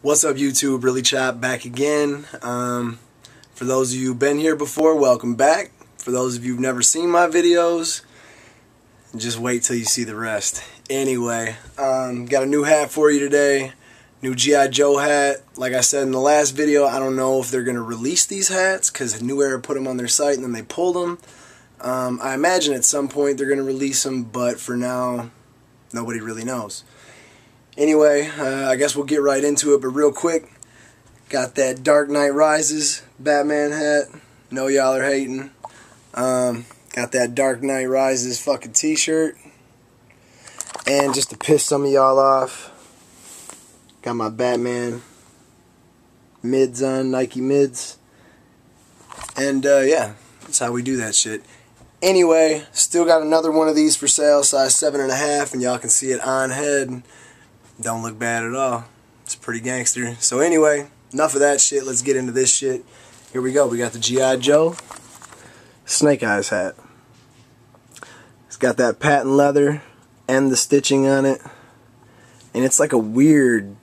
What's up YouTube, Really Chop back again. Um, for those of you who've been here before, welcome back. For those of you who've never seen my videos, just wait till you see the rest. Anyway, um, got a new hat for you today. New G.I. Joe hat. Like I said in the last video, I don't know if they're going to release these hats because New Era put them on their site and then they pulled them. Um, I imagine at some point they're going to release them, but for now, nobody really knows. Anyway, uh, I guess we'll get right into it, but real quick, got that Dark Knight Rises Batman hat. Know y'all are hating. Um, got that Dark Knight Rises fucking t-shirt. And just to piss some of y'all off, got my Batman mids on, Nike mids. And uh, yeah, that's how we do that shit. Anyway, still got another one of these for sale, size 7.5, and y'all can see it on head. Don't look bad at all. It's pretty gangster. So anyway, enough of that shit. Let's get into this shit. Here we go. We got the G.I. Joe Snake Eyes hat. It's got that patent leather and the stitching on it. And it's like a weird,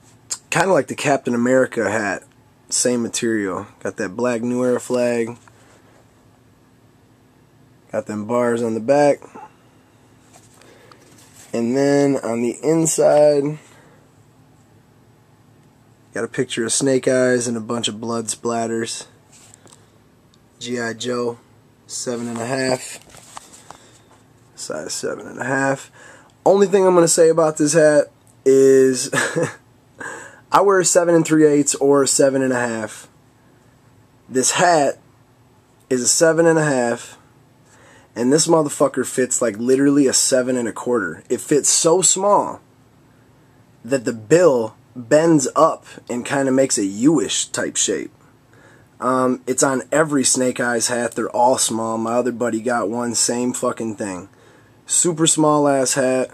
kind of like the Captain America hat. Same material. Got that black New Era flag. Got them bars on the back. And then on the inside, Got a picture of snake eyes and a bunch of blood splatters. G.I. Joe, seven and a half. Size seven and a half. Only thing I'm going to say about this hat is I wear a seven and three eighths or a seven and a half. This hat is a seven and a half, and this motherfucker fits like literally a seven and a quarter. It fits so small that the bill bends up and kind of makes a U-ish type shape. Um, it's on every Snake Eyes hat. They're all small. My other buddy got one, same fucking thing. Super small ass hat.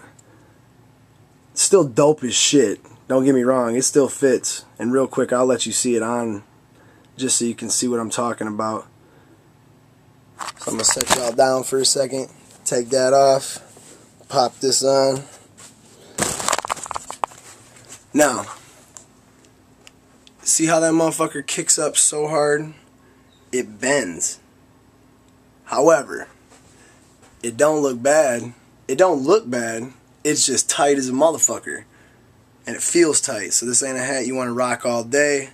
Still dope as shit. Don't get me wrong, it still fits. And real quick, I'll let you see it on just so you can see what I'm talking about. So I'm going to set y'all down for a second. Take that off. Pop this on. Now, see how that motherfucker kicks up so hard? It bends. However, it don't look bad. It don't look bad. It's just tight as a motherfucker. And it feels tight. So this ain't a hat you want to rock all day.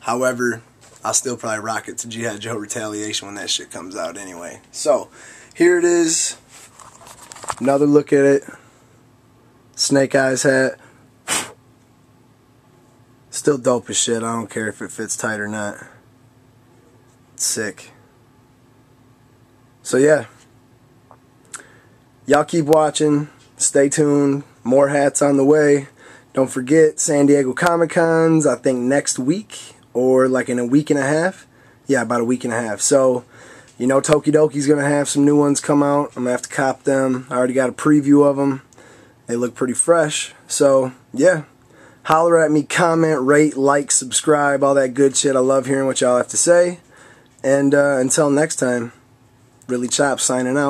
However, I'll still probably rock it to G.I. Joe Retaliation when that shit comes out anyway. So, here it is. Another look at it. Snake Eyes hat. Still dope as shit. I don't care if it fits tight or not. It's sick. So yeah. Y'all keep watching. Stay tuned. More hats on the way. Don't forget San Diego Comic Cons, I think next week or like in a week and a half. Yeah, about a week and a half. So, you know, Tokidoki's going to have some new ones come out. I'm going to have to cop them. I already got a preview of them. They look pretty fresh. So, yeah holler at me, comment, rate, like, subscribe, all that good shit. I love hearing what y'all have to say. And uh, until next time, Really Chop signing out.